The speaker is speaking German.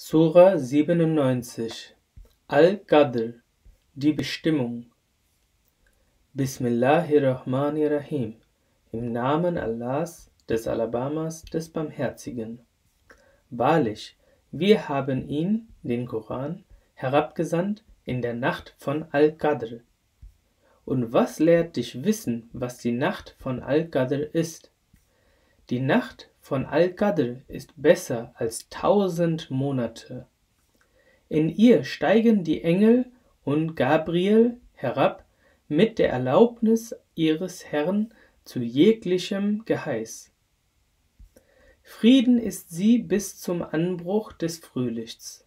Sura 97 Al-Qadr Die Bestimmung Bismillahirrahmanirrahim Im Namen Allahs, des Alabamas, des Barmherzigen. Wahrlich, wir haben ihn, den Koran, herabgesandt in der Nacht von Al-Qadr. Und was lehrt dich wissen, was die Nacht von Al-Qadr ist? Die Nacht von Al-Qadr ist besser als tausend Monate. In ihr steigen die Engel und Gabriel herab mit der Erlaubnis ihres Herrn zu jeglichem Geheiß. Frieden ist sie bis zum Anbruch des Frühlichts.